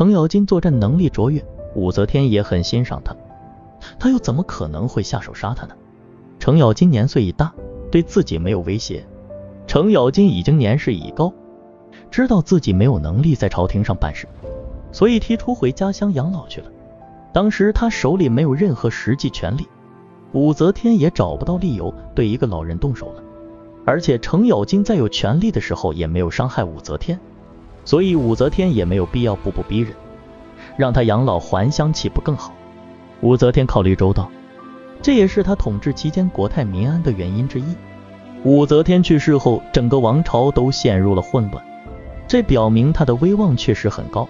程咬金作战能力卓越，武则天也很欣赏他，他又怎么可能会下手杀他呢？程咬金年岁已大，对自己没有威胁。程咬金已经年事已高，知道自己没有能力在朝廷上办事，所以提出回家乡养老去了。当时他手里没有任何实际权力，武则天也找不到理由对一个老人动手了。而且程咬金在有权力的时候也没有伤害武则天，所以武则天也没有必要步步逼人，让他养老还乡岂不更好？武则天考虑周到。这也是他统治期间国泰民安的原因之一。武则天去世后，整个王朝都陷入了混乱，这表明他的威望确实很高。